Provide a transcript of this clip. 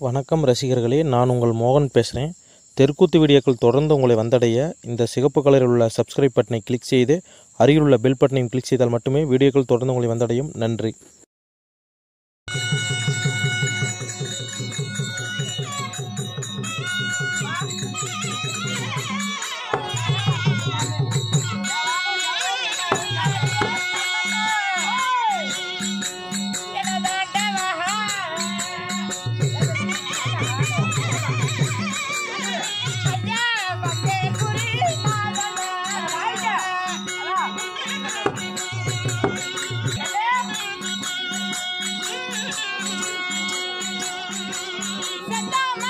வணக்கம் ரசிகர்களே நான் உங்கள் மோகன் பேசுகிறேன் தெற்குத்து வீடியோக்கள் தொடர்ந்து உங்களை வந்தடைய இந்த சிகப்பு கலரில் உள்ள சப்ஸ்கிரைப் பட்டனை கிளிக் செய்து அருகில் உள்ள பெல் பட்டனையும் கிளிக் செய்தால் மட்டுமே வீடியோக்கள் தொடர்ந்து உங்களை வந்தடையும். நன்றி. 感到吗